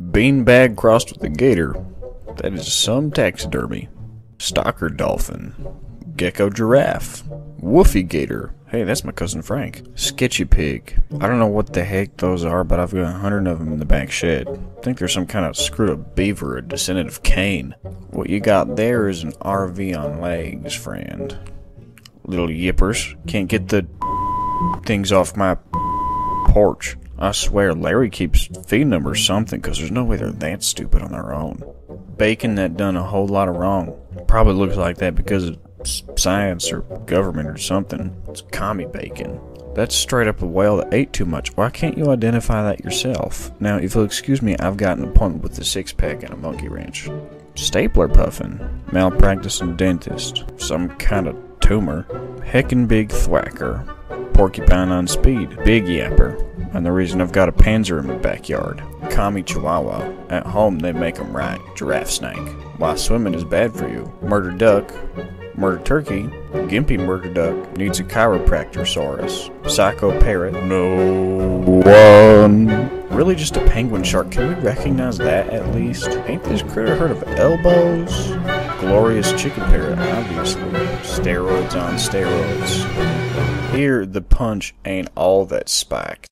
Beanbag crossed with a gator. That is some taxidermy. Stalker dolphin. Gecko giraffe. Woofy gator. Hey, that's my cousin Frank. Sketchy pig. I don't know what the heck those are, but I've got a hundred of them in the back shed. I think there's some kind of screwed up beaver, a descendant of Cain. What you got there is an RV on legs, friend. Little yippers. Can't get the things off my porch. I swear Larry keeps feeding them or something, because there's no way they're that stupid on their own. Bacon that done a whole lot of wrong. Probably looks like that because of science or government or something. It's commie bacon. That's straight up a whale that ate too much. Why can't you identify that yourself? Now, if you'll excuse me, I've got an appointment with the six pack and a monkey wrench. Stapler puffin. Malpracticing dentist. Some kind of tumor. Heckin' big thwacker. Porcupine on speed. Big yapper. And the reason I've got a panzer in my backyard. Kami Chihuahua. At home they make 'em right. Giraffe snake. Why swimming is bad for you. Murder duck. Murder turkey. Gimpy murder duck. Needs a chiropractor chiropractorsaurus. Psycho parrot. No one. Really just a penguin shark. Can we recognize that at least? Ain't this critter heard of elbows? Glorious chicken parrot, obviously. Steroids on steroids. Here, the punch ain't all that spiked.